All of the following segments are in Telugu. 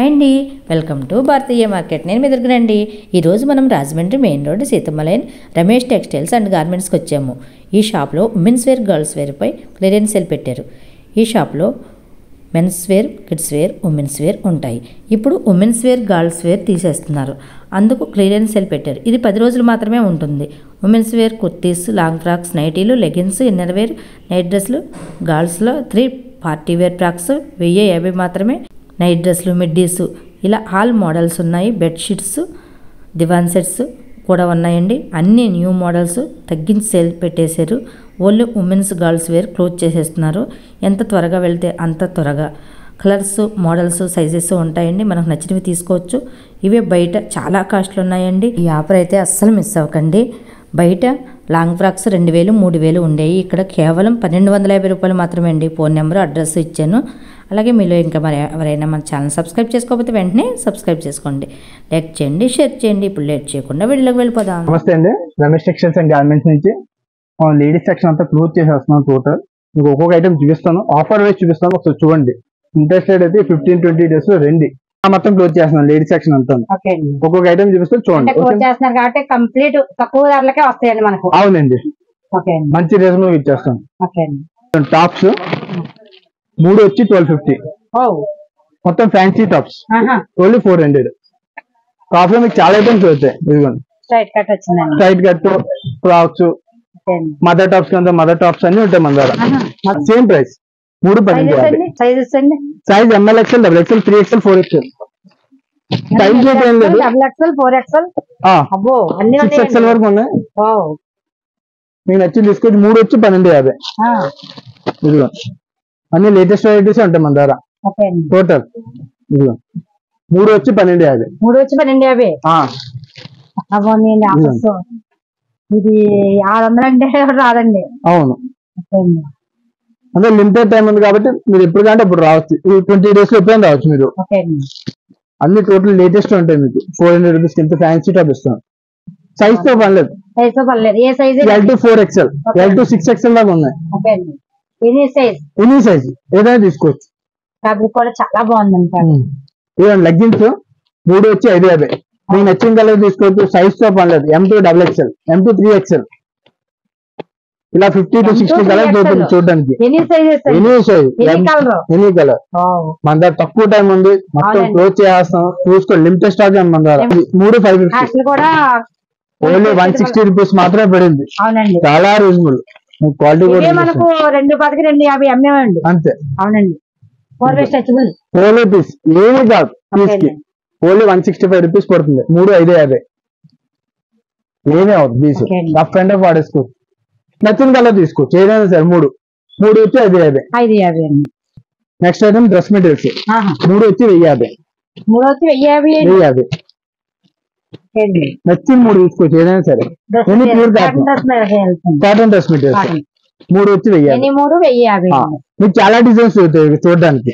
హాయ్ అండి వెల్కమ్ టు భారతీయ మార్కెట్. నేను మెదడుగునండి ఈరోజు మనం Rajahmundry main road Seethamma line Ramesh textiles and గార్మెంట్స్కి వచ్చాము. ఈ షాప్లో ఉమెన్స్ వేర్ గర్ల్స్ వేర్పై క్లియరెన్స్ సేల్ పెట్టారు. ఈ షాప్లో men's wear kids wear women's wear ఉంటాయి. ఇప్పుడు ఉమెన్స్ వేర్ గర్ల్స్ వేర్ తీసేస్తున్నారు. అందుకు క్లియరెన్స్ సేల్ పెట్టారు. ఇది పది రోజులు మాత్రమే ఉంటుంది. Women's wear kurtis long frocks నైటీలు లెగిన్స్ ఇన్నర్ వేర్ నైట్ డ్రెస్లు గర్ల్స్లో త్రీ పార్టీ వేర్ ఫ్రాక్స్ వెయ్యి యాభై మాత్రమే నైట్ డ్రెస్లు మిడ్డీస్ ఇలా ఆల్ మోడల్స్ ఉన్నాయి. బెడ్షీట్స్ దివాన్ సెట్స్ కూడా ఉన్నాయండి. అన్ని న్యూ మోడల్స్ తగ్గించి సేల్ పెట్టేశారు. Only women's girls wear close చేసేస్తున్నారు. ఎంత త్వరగా వెళ్తే అంత త్వరగా. కలర్స్ మోడల్స్ సైజెస్ ఉంటాయండి. మనకు నచ్చినవి తీసుకోవచ్చు. ఇవే బయట చాలా కాస్ట్లు ఉన్నాయండి. ఈ ఆఫర్ అయితే అస్సలు మిస్ అవ్వకండి. బయట లాంగ్ ఫ్రాక్స్ రెండు వేలు మూడు వేలు ఉండేవి ఇక్కడ కేవలం పన్నెండు వందల యాభై రూపాయలు మాత్రమే అండి. ఫోన్ నెంబర్ అడ్రస్ ఇచ్చాను. అలాగే మీలో ఇంకా మరి ఎవరైనా మన ఛానల్ సబ్స్క్రైబ్ చేసుకోకపోతే వెంటనే సబ్స్క్రైబ్ చేసుకోండి. లైక్ చేయండి షేర్ చేయండి. ఇప్పుడు లేట్ చేయకుండా వీడియోలోకి వెళ్ళిపోదాం. నమస్తే అండి. రమేష్ టెక్స్టైల్స్ అండ్ గార్మెంట్స్ నుంచి లేడీస్ సెక్షన్ అంతా క్లోజ్ చేసేస్తున్నాం టోటల్ మీకు ఒక్కొక్క ఐటమ్ చూపిస్తాను. ఆఫర్ వైజ్ చూపిస్తాను. ఒకసారి చూడండి. ఇంట్రెస్టెడ్ అయితే ఫిఫ్టీన్ ట్వంటీ డేస్ రండి. ఆ మొత్తం క్లోజ్ చేస్తున్నాం లేడీస్ సెక్షన్ అంతా. ఓకే అండి. ఒక్కొక్క ఐటమ్ చూపిస్తే చూడండి. ఓకే? చేస్తున్నారు కాబట్టి కంప్లీట్ తక్కువ ధరలకే వస్తాయండి మనకు. అవునండి. ఓకే అండి. మంచి రీజనబుల్ ఇచ్చేస్తాం ఓకే అండి. టాప్స్ మూడు వచ్చి ట్వెల్వ్ ఫిఫ్టీ మొత్తం fancy tops only four hundred టాప్లో మీకు చాలా ఐటమ్స్ ఇదిగోండి. Straight cut frocks mother tops కింద మదర్ టాప్స్ అన్ని ఉంటాయి మన దగ్గర. సేమ్ ప్రైస్ మూడు పన్నెండు size M L XL double XL three XL four XL size ఏం లేదు. Double XL four XL six XL వరకు ఉన్నాయి. మీకు నచ్చింది తీసుకోవచ్చు మూడు వచ్చి పన్నెండు యాభై. ఇదిగో. అన్ని లేటెస్ట్ వెరైటీస్ ఉంటాయి మన దగ్గర. ఓకే అండి. టోటల్ ఇదిగో. మూడు వచ్చి పన్నెండు యాభై. మూడు వచ్చి పన్నెండు యాభై? ఆ, ఆఫర్స్. ఇది ఆరు వందలు అంటే రాదండి. అవును. ఓకే అండి. అంటే లిమిటెడ్ టైం ఉంది కాబట్టి మీరు ఎప్పుడు కంటే అప్పుడు రావచ్చు. ఈ ట్వంటీ డేస్లో ఎప్పుడైనా రావచ్చు మీరు. ఓకే అండి. అన్ని టోటల్ లేటెస్ట్ ఉంటాయి మీకు. ఫోర్ హండ్రెడ్ రూపీస్ కింద ఫ్యాన్సీ టాప్ ఇస్తాం. సైజ్తో పర్లేదు సైజ్ పర్లేదు ఏ size L to four XL L to six XL దాకా ఉన్నాయి. ఓకే అండి. ఎనీ సైజ్ ఎనీ సైజ్ ఏదైనా తీసుకోవచ్చు ఫ్యాబ్రిక్ కూడా చాలా బాగుందండి లెగ్గిన్స్ మూడు వచ్చి ఐదు యాభై. మీకు నచ్చిన కలర్ తీసుకోవచ్చు సైజ్తో పర్లేదు M to double XL M to three XL ఇలా fifty to M2 sixty colour 3XL. దొరుకుతుంది చూడడానికి. ఎనీ సైజ్ ఎనీ కలర్ మన దగ్గర తక్కువ టైం ఉంది. మొత్తం. క్లోజ్ చేస్తాం చూసుకోండి. లిమిటెడ్ స్టాక్ మన దగ్గర. మూడు five fifty only one sixty rupees మాత్రమే పడింది. చాలా రీజనబుల్ క్వాలిటీ కూడా మనకు రెండు పదికి రెండు యాభై అమ్మేవండి అంతే. అవునండి. ఫోర్ ఏమి కాదు only one sixty five rupees పడుతుంది. మూడు ఐదు యాభై. ఏమీ అవుతుంది పీస్ అండి. రఫ్ అండ్ వాడేసుకోవచ్చు నచ్చిన కలర్ తీసుకోవచ్చు ఏదైనా సరే మూడు. మూడు వచ్చి ఐదు యాభై. ఐదు యాభై నెక్స్ట్ ఐటమ్ డ్రెస్ మెటీరియల్స్. మూడు వచ్చి వెయ్యి యాభై. మూడు వచ్చి వెయ్యి యాభై వెయ్యి యాభై. అండి. నచ్చిన మూడు తీసుకోవచ్చు ఏదైనా సరే. ఎన్ని ప్యూర్ కాటన్ డ్రెస్ మెటీరియల్స్. మూడు వచ్చి వెయ్యి యాభై ఎన్ని మూడు? వెయ్యి యాభై. మీకు చాలా డిజైన్స్ దొరుకుతాయి చూడడానికి.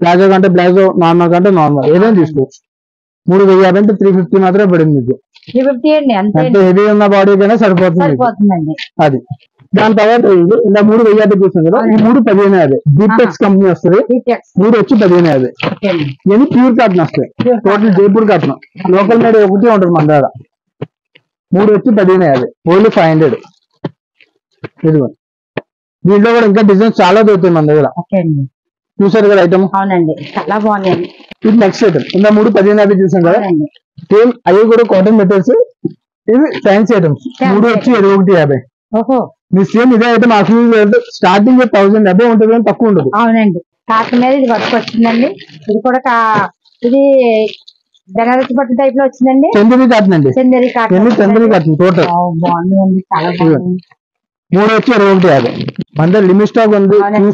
ప్లాజో కంటే ప్లాజో నార్మల్ కంటే నార్మల్ ఏదైనా తీసుకోవచ్చు. మూడు వెయ్యి యాభై అంటే త్రీ ఫిఫ్టీ మాత్రమే పడింది మీకు. త్రీ ఫిఫ్టీ ఎంత హెవీ ఉన్న బాడీ కైనా సరిపోతుంది అది. దాని తర్వాత ఇది ఇలా మూడు వెయ్యి యాభై చూసాం కదా? ఈ మూడు పదిహేను యాభై. డీప్టెక్స్ కంపెనీ వస్తుంది. మూడు వచ్చి పదిహేను యాభై. ఇవన్నీ ప్యూర్ కాటన్ వస్తాయి total Jaipur cotton local made ఒకటి ఉంటుంది మన దగ్గర. మూడు వచ్చి పదిహేను యాభై. ఓన్లీ ఫైవ్ హండ్రెడ్ ఇదిగో. దీంట్లో కూడా ఇంకా డిజైన్స్ చాలా దొరుకుతాయి మన దగ్గర. చూసారు కదా ఐటమ్ అవునండి. చాలా బాగుందండి ఇది నెక్స్ట్ ఐటమ్ ఇంకా మూడు పదిహేను యాభై చూసాం కదా? సేమ్ అవి కూడా కాటన్ మెటీరియల్స్ ఇవి ఫ్యాన్సీ ఐటమ్స్ మూడు వచ్చి ఇరవై ఒకటి యాభై. ఓహో. మీ సేమ్ ఇదే ఐటమ్ ఆఫీ స్టార్టింగ్ థౌసండ్ అబౌ ఉంటుంది కానీ తక్కువ ఉండదు. అవునండి. కాటన్ మీద ఇది వర్క్ వచ్చిందండి ఇది కూడా కా- ఇది బెనారస్ పట్టు టైప్లో వచ్చిందండి. చంద్రీ కాటన్ అండి. చందేరి కాటన్ ఎన్ని చంద్రీ కాటన్ టోటల్ బాగుందండి. చాలా బాగుంది. మూడు వచ్చి ఇరవై ఒకటి యాభై. మన దగ్గర లిమిట్ స్టాక్ ఉంది. అవునండి.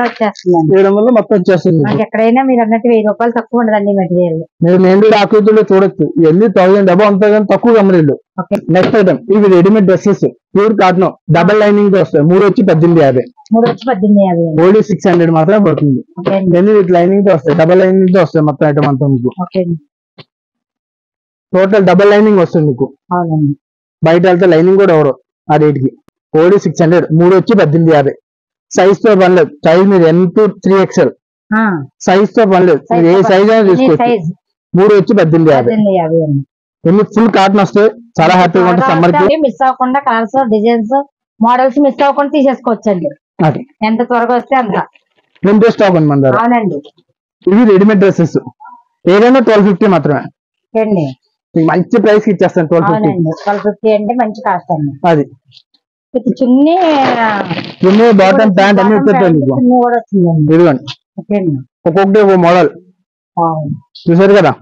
వచ్చేస్తుందండి. చేయడం వల్ల మొత్తం వచ్చేస్తుంది. మనకి ఎక్కడైనా మీరు అన్నట్టు వెయ్యి రూపాయలు తక్కువ ఉండదండి మెటీరియల్. మీరు నేను ఆకృతిలో చూడొచ్చు. ఇవన్నీ థౌసండ్ అబౌ అంతా కానీ తక్కువ కమ్మరీలు ఓకే నెక్స్ట్ ఐటమ్ ఇవి readymade dresses pure cotton double లైనింగ్తో వస్తాయి. మూడు వచ్చి పద్దెనిమిది యాభై. మూడు వచ్చి పద్దెనిమిది యాభై. సిక్స్ హండ్రెడ్ మాత్రమే పడుతుంది. లైనింగ్తో వస్తాయి. డబల్ లైనింగ్తో వస్తాయి మొత్తం ఐటమ్ అంతా మీకు. టోటల్ డబల్ లైనింగ్ వస్తుంది మీకు. బయట వెళ్తే లైనింగ్ కూడా ఎవరు? ఆ రేట్కి. ఓడి సిక్స్ హండ్రెడ్ మూడు వచ్చి పద్దెనిమిది యాభై. సైజ్తో పర్లేదు సైజ్ మీద ఎన్ టూ త్రీ ఎక్స్ఎల్ సైజ్తో పని లేదు. Size ఏ సైజ్ అయినా తీసుకోవచ్చు. మూడు వచ్చి పద్దెనిమిది యాభై. ఎన్ని ఫుల్ కాటన్ వస్తాయి? చాలా హ్యాపీగా ఉంటుంది సమ్మర్కి. మిస్ అవ్వకుండా కలర్స్ డిజైన్స్ మోడల్స్ మిస్ అవ్వకుండా తీసేసుకోవచ్చండి. అది ఎంత త్వరగా వస్తే అంత. లిమిటెడ్ స్టాక్ ఉంది మన దగ్గర. అవునండి. ఇవి రెడీమేడ్ డ్రెస్సెస్ ఏదైనా ట్వెల్వ్ ఫిఫ్టీ మాత్రమే. అండి మంచి ప్రైస్కి ఇచ్చేస్తాను ట్వెల్వ్ ఫిఫ్టీ ట్వెల్వ్ ఫిఫ్టీ అంటే మంచి కాస్ట్ అండి. అది. చున్నీ చున్నీ బాటమ్ ప్యాంట్ అన్ని ఇదిగోండి. అండి ఒక్కొక్కటి ఒక మోడల్ బాగుంది. చూసారు కదా?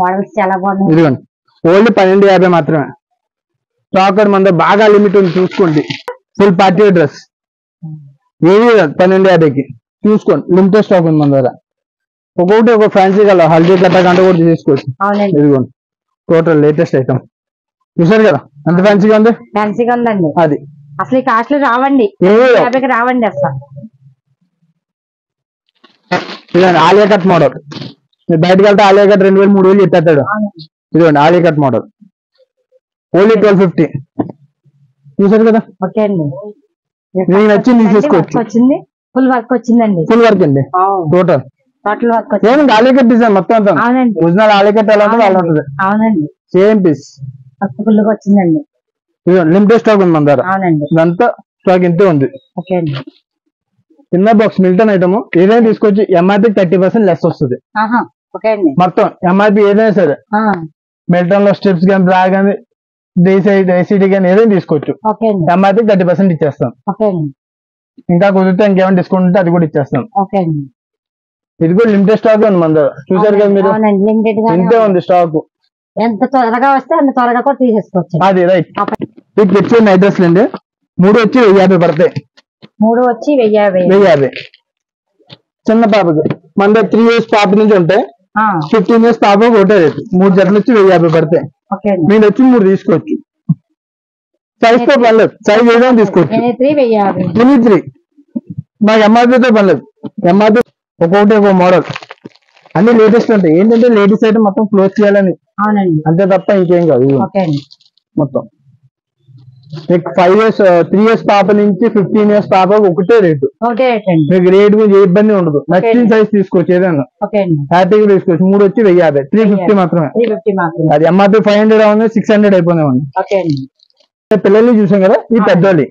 మోడల్స్ చాలా బాగున్నాయి. ఇదిగోండి. ఓన్లీ పన్నెండు యాభై మాత్రమే. స్టాక్ మన బాగా లిమిట్ ఉంది చూసుకోండి. ఫుల్ పార్టీ డ్రెస్ ఏది కాదు పన్నెండు యాభైకి. చూసుకోండి లిమిటెడ్ స్టాక్ ఉంది మన దగ్గర. ఒక్కొక్కటి ఒక ఫ్యాన్సీ కలర్ హల్దీ కట్ట గంట కూడా తీసుకోవచ్చు. ఇదిగోండి టోటల్ లేటెస్ట్ ఐటమ్ చూసారు కదా ఎంత ఫ్యాన్సీగా ఉంది? ఫ్యాన్సీగా ఉందండి. అది. అసలు ఈ కాస్ట్లు రావండి. యాభైకి రావండి అసలు. ఇదిగోండి ఆలియా కట్ మోడల్ మీరు బయటకు వెళ్తే ఆలియా కట్ రెండు వేలు మూడు వేలు అవునండి. ఇదిగోండి Alia cut model only twelve fifty చూసారు కదా? ఓకే అండి. మీకు నచ్చింది తీసేసుకోవచ్చు. వర్క్ వచ్చింది. ఫుల్ వర్క్ వచ్చిందండి. ఫుల్ వర్క్ అండి. టోటల్ టోటల్ వర్క్ వచ్చింది. ఏముంది ఆలియా కట్ డిజైన్ మొత్తం అంతా? అవునండి. ఒరిజినల్ ఆలియా కట్ ఎలా ఉంటుంది అలా ఉంటుంది. అవునండి. సేమ్ పీస్ ఫుల్గా వచ్చిందండి. లిమిటెడ్ స్టాక్ ఉంది మన దగ్గర. అవునండి. ఇదంతా స్టాక్ ఇంతే ఉంది. ఓకే అండి. చిన్న బాక్స్ మిల్టన్ ఐటమ్ ఏదైనా తీసుకొచ్చి ఎంఆర్పి థర్టీ పర్సెంట్ లెస్ వస్తుంది. ఆహా ఓకే అండి. మొత్తం ఎంఆర్పి ఏదైనా సరే. మిల్టన్లో స్టెప్స్ కానీ బ్రా కానీ డీసైడ్ కానీ ఏదైనా తీసుకోవచ్చు. ఎంఆర్పి థర్టీ పర్సెంట్ ఇచ్చేస్తాం. ఇంకా కుదిరితే ఇంకేమైనా డిస్కౌంట్ ఉంటే అది కూడా ఇచ్చేస్తాం. ఇది కూడా లిమిటెడ్ స్టాక్ ఉంది మన దగ్గర. చూసారు కదా మీరు? ఇంతే ఉంది. స్టాక్ ఎంత త్వరగా వస్తే అంత త్వరగా కూడా తీసేసుకోవచ్చు. అది రైట్ ఇది తెచ్చే నైట్ డ్రెస్లు అండి మూడు వచ్చి వెయ్యి యాభై పడతాయి. మూడు వచ్చి వెయ్యి యాభై. వెయ్యి యాభై. చిన్న పాపకి. మన దగ్గర త్రీ ఇయర్స్ పాప నుంచి ఉంటాయి. ఫిఫ్టీన్ ఇయర్స్ పాప ఒకటే రేటు. మూడు జతలు వచ్చి వెయ్యి యాభై పడతాయి మీరు వచ్చి మూడు తీసుకోవచ్చు. సైజ్తో పర్లేదు. సైజ్ ఏదైనా తీసుకోవచ్చు. ఎనీ త్రీ మాకు ఎంఆర్పీతో పర్లేదు. ఎంఆర్పీ ఒక్కొక్కటి ఒక మోడల్. అన్ని లేటెస్ట్ ఉంటాయి. ఏంటంటే లేడీస్ ఐటమ్ మొత్తం క్లోజ్ చేయాలని. అంతే తప్ప ఇంకేం కాదు. మొత్తం. మీకు ఫైవ్ ఇయర్స్ త్రీ ఇయర్స్ పాప నుంచి ఫిఫ్టీన్ ఇయర్స్ పాప ఒకటే రేటు ఒకటే రేట్ అండి. మీకు రేట్ మీద ఏ ఇబ్బంది ఉండదు. నచ్చిన సైజ్ తీసుకోవచ్చు ఏదైనా. హ్యాపీగా తీసుకోవచ్చు. మూడు వచ్చి వెయ్యి యాభై. త్రీ ఫిఫ్టీ మాత్రమే. అది ఎంఆర్పీ ఫైవ్ హండ్రెడ్ ఉంది సిక్స్ హండ్రెడ్ అండి. పిల్లల్ని చూసాం కదా ఈ పెద్దోళ్ళు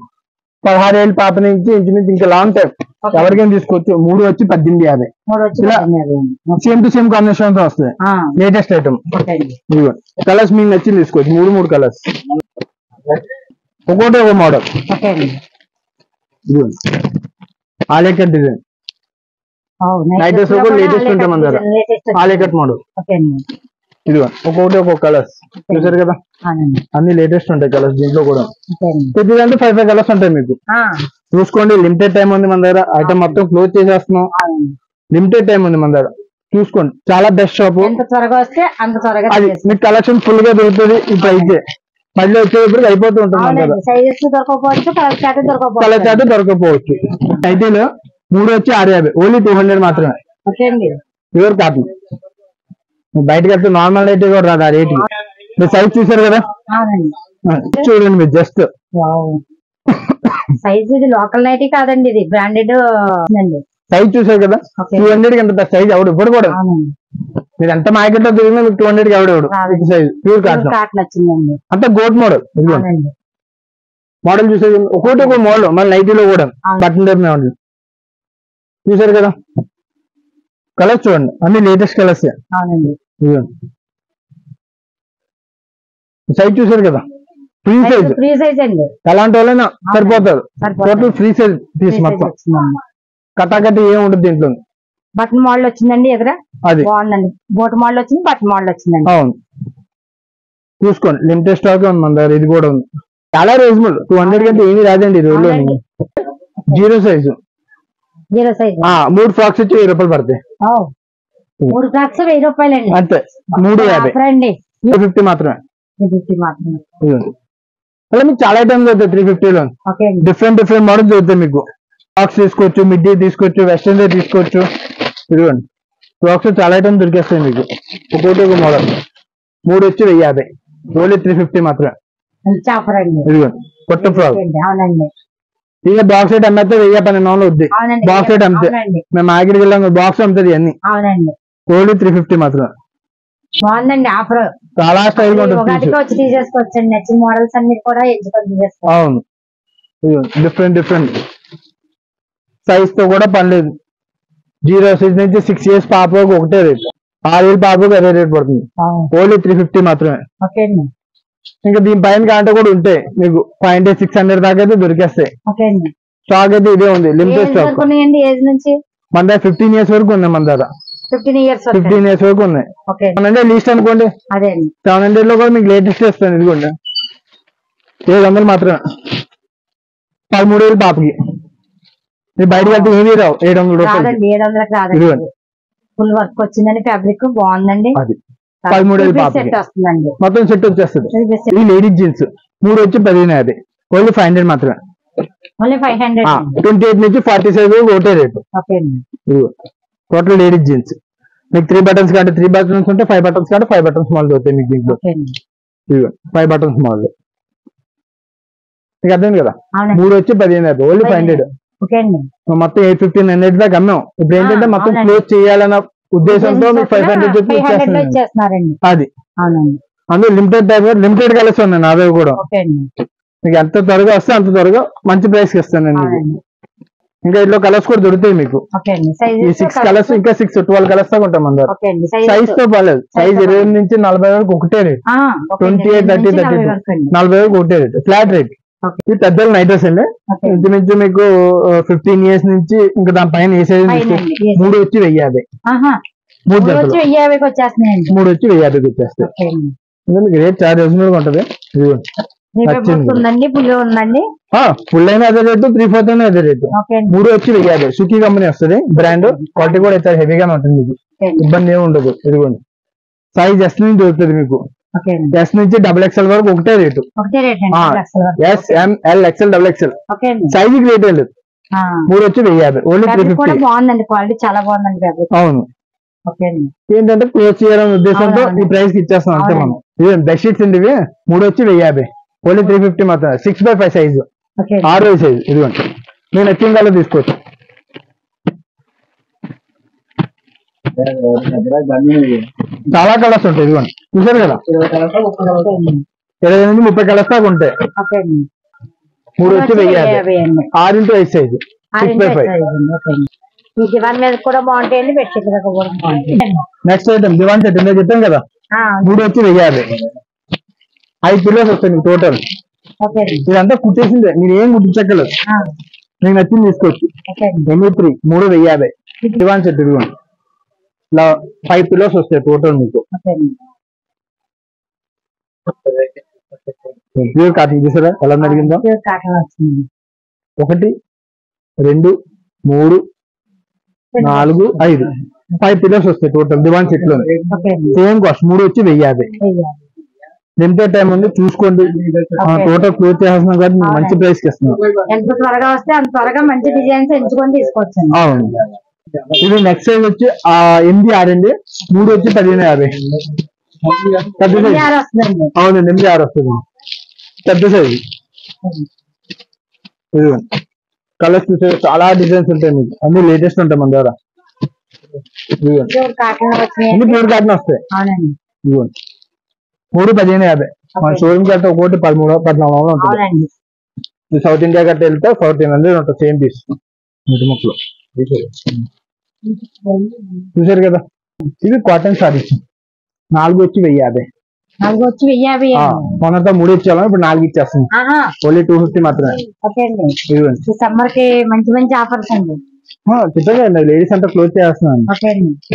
పదహారు ఏళ్ళ పాప నుంచి ఇంచుమించు ఇంకా లాంగ్ టైం. ఎవరికైనా తీసుకోవచ్చు. మూడు వచ్చి పద్దెనిమిది యాభై. సేమ్ టు సేమ్ కాంబినేషన్తో వస్తుంది. లేటెస్ట్ ఐటమ్ కలర్స్ మీకు నచ్చింది తీసుకోవచ్చు. మూడు మూడు కలర్స్ ఒక్కోటి ఒక మోడల్ ఆలేకట్ డిజైన్. dress లో కూడా latest ఉంటుంది మన దగ్గర. మోడల్ ఇదిగో ఒక్కొక్కటి ఒక్కొక్క కలర్స్ చూసారు కదా? అన్ని లేటెస్ట్ ఉంటాయి కలర్స్ దీంట్లో కూడా. ప్రతిదంటే ఫైవ్ ఫైవ్ కలర్స్ ఉంటాయి మీకు. చూసుకోండి లిమిటెడ్ టైం ఉంది మన దగ్గర. ఐటమ్ మొత్తం క్లోజ్ చేసేస్తున్నాం. లిమిటెడ్ టైం ఉంది మన దగ్గర. చూసుకోండి. చాలా బెస్ట్ షాప్ త్వరగా వస్తే అంత త్వరగా అది. మీకు కలెక్షన్ ఫుల్గా దొరుకుతుంది. ఈ ప్రైస్ మళ్ళీ వచ్చేటప్పుడు అయిపోతూ ఉంటుంది సైజెస్ దొరకకపోవచ్చు కలర్ చాట్ కలర్ దొరకకపోవచ్చు చాట్ దొరకకపోవచ్చు ఐటీలో మూడు వచ్చి ఆరు యాభై. ఓన్లీ టూ హండ్రెడ్ మాత్రమే. Pure cotton. బయటకు వెళ్తే నార్మల్ అయితే కూడా రాదు ఆ రేట్ మీరు సైజ్ చూసారు కదా? చూడండి మీరు జస్ట్ సైజ్ ఇది లోకల్ నైటీ కాదండి ఇది. బ్రాండెడ్ సైజ్ చూసారు కదా. టూ హండ్రెడ్కి ఎంత సైజ్ ఎవడు ఇప్పుడు కూడా. మీరు ఎంత మార్కెట్లో తిరిగినా మీకు టూ హండ్రెడ్కి ఎవడు రాదు. సైజ్ ప్యూర్ కాటన్ కాటన్ వచ్చిందండి అంతా గోట్ మోడల్ అవునండి. మోడల్ చూసేది ఒక్కొక్కటి ఒక మోడల్ మళ్ళీ నైటీలో కూడా. అవును. బటన్ టైప్ మోడల్ చూసారు కదా? కలర్స్ చూడండి. అన్ని లేటెస్ట్ కలర్స్ అవునండి. సైజ్ చూసారు కదా? ఫ్రీ సైజ్ ఫ్రీ సైజ్ అండి. ఎలాంటి వాళ్ళైనా సరిపోతారు. టోటల్ ఫ్రీ సైజ్ పీస్ మొత్తం. కటాకటి ఏం ఉండదు దీంట్లో. బటన్ మోడల్ వచ్చిందండి ఎదుర? అది. బాగుందండి. బోట్ మోడల్ వచ్చింది బటన్ మోడల్ వచ్చిందండి. అవును. చూసుకోండి. లిమిటెడ్ స్టాక్ ఉంది మన దగ్గర. ఇది కూడా ఉంది. చాలా రీజనబుల్ టూ హండ్రెడ్ కంటే ఏమీ రాదండి ఈ రోజులో. Zero size. Zero size. మూడు ఫ్రాక్స్ వచ్చి వెయ్యి రూపాయలు పడతాయి. మూడు ఫ్రాక్స్ వెయ్యి రూపాయలండి. అంతే. మూడు యాభై. అండి త్రీ ఫిఫ్టీ మాత్రమే. ఫిఫ్టీ మాత్రమే. అలా మీకు చాలా ఐటమ్స్ దొరుకుతాయి. త్రీ ఫిఫ్టీలో అండి. డిఫరెంట్ డిఫరెంట్ మోడల్స్ దొరుకుతాయి మీకు. ఫ్రాక్స్ తీసుకోవచ్చు మిడ్డీ తీసుకోవచ్చు వెస్ట్రన్ తీసుకోవచ్చు. ఇదిగోండి. ఫ్రాక్స్ చాలా ఐటమ్స్ దొరికేస్తాయి మీకు. ఒక్కొక్కటి ఒక మోడల్ మూడు వచ్చి వెయ్యి యాభై. ఓన్లీ త్రీ ఫిఫ్టీ మాత్రమే. ఇదిగోండి. కొత్త ఫ్రాక్ ఇక బాక్స్ సెట్ అమ్మేస్తే వెయ్యి పన్నెండు వందలు వద్ది బాక్స్ సెట్ అమ్మితే మేము మార్కెట్కి వెళ్ళాం బాక్స్ అమ్ముతుంది అన్ని ఓన్లీ త్రీ ఫిఫ్టీ మాత్రం బాగుందండి ఆఫర్ చాలా స్టైల్ వచ్చి తీసేసుకోవచ్చండి. నచ్చిన మోడల్స్ అన్ని కూడా ఎంచుకొని తీసేసుకోవచ్చు అవును. డిఫరెంట్ డిఫరెంట్ సైజ్తో కూడా పనిలేదు జీరో సైజ్ నుంచి సిక్స్ ఇయర్స్ పాప వరకు ఒకటే రేట్ ఆరు ఏళ్ళు పాపకు అదే రేట్ పడుతుంది. ఓన్లీ త్రీ ఫిఫ్టీ మాత్రమే. ఇంకా దీని పైన కాంటే కూడా ఉంటాయి మీకు ఫైవ్ హండ్రెడ్ సిక్స్ హండ్రెడ్ దాకా అయితే దొరికేస్తాయి. స్టాక్ అయితే ఇదే ఉంది. లిమిటెడ్ స్టాక్ మన దగ్గర ఫిఫ్టీన్ ఇయర్స్ వరకు ఉన్నాయి మన దగ్గర. ఫిఫ్టీన్ ఇయర్స్ వరకు. ఫిఫ్టీన్ ఇయర్స్ వరకు ఉన్నాయి సెవెన్ హండ్రెడ్ లీస్ట్ అనుకోండి. సెవెన్ హండ్రెడ్లో కూడా మీకు లేటెస్ట్ ఇస్తాను ఇదిగోండి. ఏడు వందలు మాత్రమే. పదమూడు వేలు పాపకి. మీరు బయటకు వెళ్తే ఏమీ రావు. ఏడు వందల రూపాయలు. రాదండి ఏడు వందలకు రాదండి. ఇదిగోండి. ఫుల్ వర్క్ వచ్చిందండి ఫ్యాబ్రిక్ బాగుందండి. అది. పదమూడు వేలు పాపకి. సెట్ వస్తుందండి. మొత్తం సెట్ వచ్చేస్తుంది. ఇది లేడీస్ జీన్స్ మూడు వచ్చి పదిహేను యాభై ఓన్లీ ఫైవ్ హండ్రెడ్ మాత్రమే. Only five hundred twenty eight నుంచి ఫార్టీ సైజ్ ఒకటే రేటు టోటల్ లేడీస్ జీన్స్ మీకు త్రీ బటన్స్ కంటే త్రీ బటన్స్ ఉంటే ఫైవ్ బటన్స్ కంటే ఫైవ్ బటన్స్ మోడల్ అవుతాయి మీకు దీంట్లో. ఫైవ్ బటన్స్ మోడల్ మీకు అర్థం కదా? మూడు వచ్చి పదిహేను యాభై ఓన్లీ ఫైవ్ హండ్రెడ్ ఓకే అండి. మొత్తం ఎయిట్ ఫిఫ్టీన్ హండ్రెడ్ దాకా అమ్మాం. ఇప్పుడు ఏంటంటే మొత్తం. క్లోజ్ చేయాలన్న ఉద్దేశంతో మీకు ఫైవ్ హండ్రెడ్ చెప్పి ఇచ్చేస్తున్నారండి అది. అవునండి. అందులో లిమిటెడ్ టైప్ లిమిటెడ్ కలర్స్ ఉన్నాయి నావే కూడా. మీకు ఎంత త్వరగా వస్తే అంత త్వరగా మంచి ప్రైస్కి ఇస్తాను నేను మీకు అవునండి. ఇంకా ఇంట్లో కలర్స్ కూడా దొరుకుతాయి మీకు. ఈ సిక్స్ కలర్స్ ఇంకా సిక్స్ ట్వెల్వ్ కలర్స్ దాకా ఉంటాం అండి. సైజ్తో పర్లేదు. సైజ్ ఇరవై నుంచి నలభై వరకు ఒకటే rate twenty eight thirty thirty నలభై వరకు ఒకటే రేట్ ఫ్లాట్ రేట్. ఇది పెద్దలు నైట్ డ్రెస్ అండి. ఇంచుమించు మీకు ఫిఫ్టీన్ ఇయర్స్ నుంచి ఇంకా దాని పైన yes. మూడు వచ్చి వెయ్యి యాభై. ఆహా. మూడు వచ్చి వెయ్యి యాభైకి వచ్చేస్తున్నాయండి. మూడు వచ్చి వెయ్యి యాభైకి వచ్చేస్తాయి. మీకు రేట్ రీజనబుల్గా ఉంటది. ఫుల్ అయినా అదే రేటు త్రీ ఫోర్త్ అయినా అదే రేటు. మూడు వచ్చి వెయ్యి యాభై. సుఖీ కంపెనీ వస్తుంది. బ్రాండ్ క్వాలిటీ కూడా చాలా హెవీగానే ఉంటుంది మీకు. ఇబ్బంది ఏమి ఉండదు. ఇదిగోండి. సైజ్ ఎస్ నుంచి దొరుకుతుంది మీకు. ఎస్ నుంచి డబుల్ ఎక్స్ఎల్ వరకు ఒకటే rate. S M L XL double XL size rate లేదు. మూడు వచ్చి వెయ్యి యాభై. ఓన్లీ త్రీ ఫిఫ్టీ బాగుందండి క్వాలిటీ చాలా బాగుందండి అవును. ఏంటంటే క్లోజ్ చేయాలనే ఉద్దేశంతో. ఈ ప్రైస్ ఇచ్చేస్తాం అంతే మనం. ఇవి బెడ్షీట్స్ అండి ఇవి మూడు వచ్చి వెయ్యి యాభై. ఓన్లీ త్రీ ఫిఫ్టీ మాత్రం సిక్స్ బై ఫైవ్ సైజ్ ఆరు సైజ్ ఇదిగోండి. నేను నచ్చిన కలర్ తీసుకోవచ్చు. చాలా కలర్స్ ఉంటాయి ఇదిగోండి. చూసారు కదా? ఇరవై నుంచి ముప్పై కలర్స్ దాకా ఉంటాయి. మూడు వచ్చి వెయ్యి యాభై. యాభై అండి ఆరు ఇంటూ ఐదు size. Six by five okay. అండి ఈ దివాన్ మీద కూడా బాగుంటాయండి బెడ్షీట్ మీద కూడా బాగుంటాయి. నెక్స్ట్ ఐటమ్ దివాన్ సెట్ నేను చెప్పాను కదా? మూడు వచ్చి వెయ్యి యాభై. ఐదు పిల్లర్స్ వస్తాయి టోటల్ ఇదంతా కుట్టేసిందే. మీరు ఏం కుట్టించక్కర్లేదు. మీకు నచ్చింది తీసుకోవచ్చు. ఎన్ని త్రీ మూడు వెయ్యి యాభై. దివాన్ సెట్ ఇదిగోండి. ఇలా ఫైవ్ పిల్లర్స్ వస్తాయి టోటల్ మీకు. ప్యూర్ కాటన్ చూసారా? ఎలా అడిగిందో ఒకటి రెండు మూడు నాలుగు ఐదు. ఫైవ్ పిల్లర్స్ వస్తాయి టోటల్ దివాన్ సెట్లో ఓకే అండి. సేమ్ కాస్ట్ మూడు వచ్చి వెయ్యి యాభై. లిమిటెడ్ టైం ఉంది చూసుకోండి. టోటల్ క్లోజ్ చేస్తున్నాం కాబట్టి మంచి ప్రైస్కి ఇస్తున్నాం. ఎంత త్వరగా వస్తే అంత త్వరగా మంచి డిజైన్స్ ఎంచుకొని తీసుకోవచ్చు అవును. ఇది నెక్స్ట్ సైజ్ వచ్చి ఆ ఎనిమిది ఆరండి. మూడు వచ్చి పదిహేను యాభై. పెద్ద సైజ్ వస్తుందండి. అవును ఎనిమిది ఆరు వస్తుంది. పెద్ద సైజ్ ఇదిగోండి కలర్స్ చూసే చాలా డిజైన్స్ ఉంటాయి మీకు. అన్ని లేటెస్ట్ ఉంటాయి మన దగ్గర. అన్ని ప్యూర్ కాటన్ వస్తాయి. అవునండి. ఇదిగోండి మూడు పదిహేను యాభై. మన షోరూమ్ కట్ట ఒకటి పదమూడు పద్నాలుగు వందలు ఉంటుంది. అవునండి. సౌత్ ఇండియా కట్ట వెళ్తే ఫోర్టీన్ హండ్రెడ్ ఉంటుంది సేమ్ పీస్ ఇంటి ముక్కలు. చూసారు కదా? ఇవి కాటన్ సారీస్ నాలుగు వచ్చి వెయ్యి యాభై. నాలుగు వచ్చి వెయ్యి యాభై మొన్నతో మూడు ఇచ్చాము ఇప్పుడు నాలుగు ఇచ్చేస్తాం ఓన్లీ టూ ఫిఫ్టీ మాత్రమే. ఓకే అండి. సమ్మర్కి మంచి మంచి ఆఫర్స్ అండి. కదా లేడీస్ అంతా క్లోజ్ చేస్తున్నాను.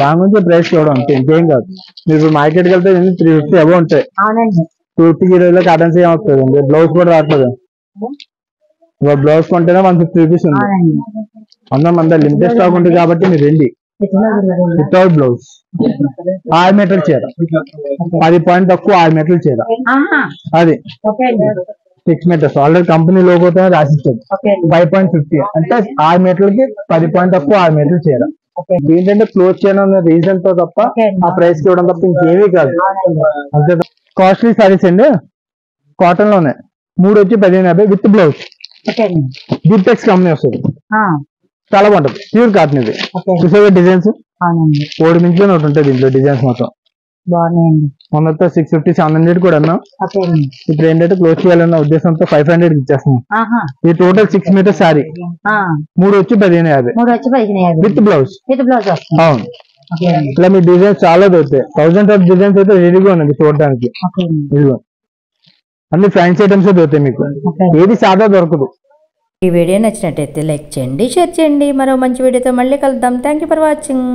దాని గురించి ప్రైస్ చూడడం అంతే ఇంకేం కాదు. మీరు ఇప్పుడు మార్కెట్కి వెళ్తే త్రీ ఫిఫ్టీ అబౌ ఉంటాయి. టూ ఫిఫ్టీ జీరోలో కాటన్స్ ఏం వస్తుంది అండి బ్లౌజ్ కూడా రావట్లేదు. బ్లౌజ్ కొంటేనే వన్ ఫిఫ్టీ రూపీస్ ఉంది. అందరం మన లిమిటెడ్ స్టాక్ ఉంటుంది కాబట్టి మీరు చూడండి. వితౌట్ బ్లౌజ్ ఆరు మీటర్లు చీర. పది పాయింట్ తక్కువ ఆరు మీటర్లు చీర. అది. సిక్స్ మీటర్స్ ఆల్రెడీ కంపెనీ లోగోతో రాసిచ్చారు. ఫైవ్ పాయింట్ ఫిఫ్టీ అంటే ఆరు మీటర్లకి పది పాయింట్ తక్కువ ఆరు మీటర్లు చీర. ఏంటంటే క్లోజ్ చేయడం రీజన్తో తప్ప. ఆ ప్రైస్ ఇవ్వడం తప్ప ఇంకేమీ కాదు. అంతే కాస్ట్లీ సారీస్ అండి. కాటన్లోనే మూడు వచ్చి పదిహేను యాభై విత్ బ్లౌజ్ దీప్టెక్స్ కంపెనీ వస్తుంది. చాలా బాగుంటుంది. ప్యూర్ కాటన్ ఇది. చూసావా డిజైన్స్ కోడి మించి ఒకటి ఉంటుంది దీంట్లో డిజైన్స్ మొత్తం మొన్నతో సిక్స్ ఫిఫ్టీ సెవెన్ హండ్రెడ్ కూడా అన్నాం. ఇప్పుడు ఏంటంటే క్లోజ్ చేయాలన్న ఉద్దేశంతో ఫైవ్ హండ్రెడ్ ఇచ్చేస్తున్నాం. ఈ టోటల్ సిక్స్ మీటర్ సారీ మూడు వచ్చి పదిహేను యాభై. విత్ బ్లౌజ్ విత్ బ్లౌజ్ అవును. ఇలా మీ డిజైన్స్ చాలా దొరుకుతాయి. థౌసండ్ ఆఫ్ డిజైన్స్ అయితే రెడీగా ఉన్నది చూడడానికి ఇదిగో. అన్ని ఫ్యాన్సీ ఐటమ్స్ దొరుకుతాయి మీకు. ఏది సాదా దొరకదు. ఈ వీడియో నచ్చినట్టయితే లైక్ చేయండి షేర్ చేయండి. మరో మంచి వీడియోతో మళ్ళీ కలుద్దాం. Thank you for watching